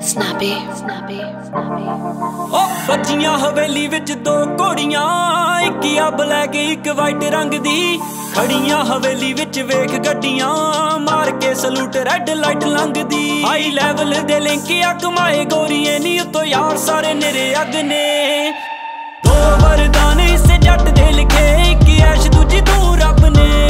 snappy, ਓ ਬੱਜੀਆਂ ਹਵੇਲੀ ਵਿੱਚ ਦੋ ਘੋੜੀਆਂ ਇੱਕ ਆ ਬਲੈਕ ਇੱਕ ਵਾਈਟ ਰੰਗ ਦੀ। ਖੜੀਆਂ ਹਵੇਲੀ ਵਿੱਚ ਵੇਖ ਗੱਡੀਆਂ ਮਾਰ ਕੇ ਸਲੂਟ ਰੈੱਡ ਲਾਈਟ ਲੰਘਦੀ। ਹਾਈ ਲੈਵਲ ਦੇ ਲਿੰਕ ਆ ਕਮਾਏ ਗੋਰੀਏ ਨੀ ਉਤੋਂ ਯਾਰ ਸਾਰੇ ਨੇਰੇ ਅੱਗ ਨੇ। ਦੋ ਵਰਦਾਨ ਇਸ ਜੱਟ ਦੇ ਲਿਖੇ ਇੱਕ ਐਸ਼ ਦੂਜੀ ਤੂੰ ਰੱਬ ਨੇ।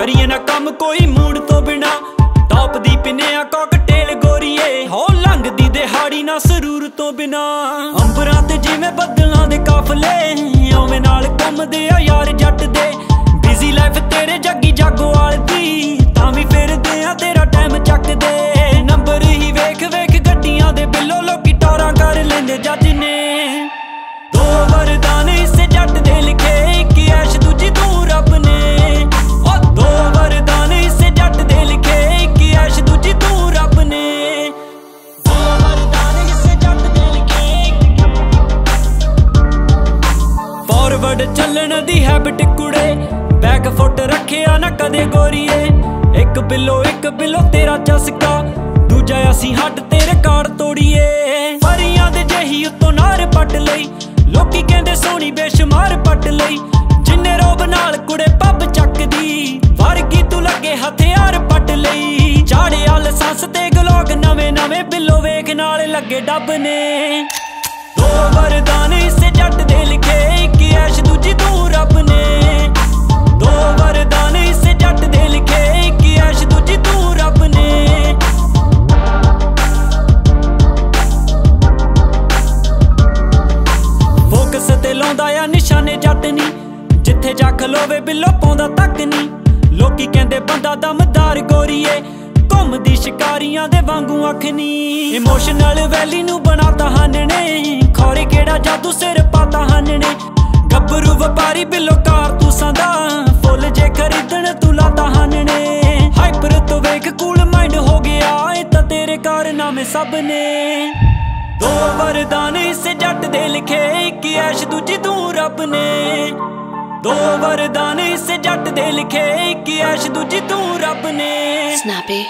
ਕਰੀਏ ਨਾ ਕੰਮ ਕੋਈ ਮੂਡ ਤੋਂ ਬਿਨਾ। ਟੌਪ ਦੀ ਪਿੰਨਿਆ ਕਾਕਟੇਲ ਗੋਰੀਏ। ਹੋ ਲੰਘਦੀ ਦਿਹਾੜੀ ਨਾ ਸਰੂਰ ਤੋਂ ਬਿਨਾ। ਅੰਬਰਾਂ ਤੇ ਜਿਵੇਂ ਬੱਦਲਾਂ ਦੇ ਕਾਫਲੇ ਓਵੇਂ ਨਾਲ ਘੁੰਮਦੇ ਆ ਯਾਰ ਫਾਰਵਰਡ ਚੱਲਣ ਦੀ ਹੈਬਿਟ ਕੁੜੇ। ਬੈਕ ਫੁੱਟ ਰੱਖਿਆ ਨਾ ਕਦੇ ਗੋਰੀਏ। ਇੱਕ ਬਿੱਲੋ ਇੱਕ ਬਿੱਲੋ, ਤੇਰਾ ਚਸਕਾ। ਦੂਜਾ ਅਸੀਂ ਹੱਟ ਤੇਰੇ ਕਾੜ ਤੋੜੀਏ। ਫਰੀਆਂ ਦੇ ਜਹੀ ਉਤੋਂ ਨਾਰ ਪੱਟ ਲਈ। ਲੋਕੀ ਕਹਿੰਦੇ ਸੋਹਣੀ ਬੇਸ਼ਮਾਰ ਪੱਟ ਲਈ। ਜਿੰਨੇ ਰੋਬ ਨਾਲ ਕੁੜੇ ਪੱਬ ਚੱਕਦੀ। ਵਰਗੀ ਤੂੰ ਲੱਗੇ ਹਥਿਆਰ ਪੱਟ ਲਈ। ਚਾੜਿਆ ਲਸਾਸ ਤੇ ਗਲੋਕ ਨਵੇਂ ਨਵੇਂ ਬਿੱਲੋ ਵੇਖ ਨਾਲ ਲੱਗੇ ਡੱਬ ਨੇ। ਇੱਕ ਦੂਜੀ ਤੂੰ ਰੱਬ ਨੇ ਦੋ ਵਰਦਾਨ ਇਸ ਜੱਟ ਦੇ ਲਿਖੇ, ਇੱਕ ਐਸ਼ ਦੂਜੀ ਤੂੰ ਰੱਬ ਨੇ ਫੋਕਸ ਤੇ ਲਾਉਂਦਾ ਆ ਨਿਸ਼ਾਨੇ ਜੱਟ ਨਹੀਂ ਜਿੱਥੇ ਜਾ ਖਲੋਵੇ ਬਿੱਲੋ ਪਾਉਂਦਾ ਤੱਕ ਨਹੀਂ ਲੋਕੀ ਕਹਿੰਦੇ ਬੰਦਾ ਦਮਦਾਰ ਗੋਰੀਏ ਘੁੰਮਦੀ ਸ਼ਿਕਾਰੀਆਂ ਦੇ ਵਾਂਗੂ ਅੱਖ ਨਹੀਂ ਇਮੋਸ਼ਨਲ ਵੈਲੀ ਨੂੰ ਬਣਾਤਾ ਹਨਣੇ। ਖੋਰੇ ਕਿਹੜਾ ਜਾਦੂ ਸਿਰ ਪਾਤਾ ਨੇ ਗੱਭਰੂ ਵਪਾਰੀ ਬਿੱਲੋ ਕਾਰਤੂਸਾਂ ਦਾ। ਫੁੱਲ ਜੇ ਖਰੀਦਣ ਤੂੰ ਲਾਤਾ ਹਨਣੇ। ਹਾਈਪਰ ਤੋਂ ਵੇਖ ਕੂਲ ਮਾਈਂਡ ਹੋ ਗਿਆ। ਇਹ ਤਾਂ ਤੇਰੇ ਕਾਰਨਾਮੇ ਸਭ ਨੇ। ਦੋ ਵਰਦਾਨ ਇਸ ਜੱਟ ਦੇ ਲਿਖੇ ਇੱਕ ਐਸ਼ ਦੂਜੀ ਤੂੰ ਰੱਬ ਨੇ। ਦੋ ਵਰਦਾਨ ਇਸ ਜੱਟ ਦੇ ਲਿਖੇ ਇੱਕ ਐਸ਼ ਦੂਜੀ ਤੂੰ ਰੱਬ ਨੇ। Snappy,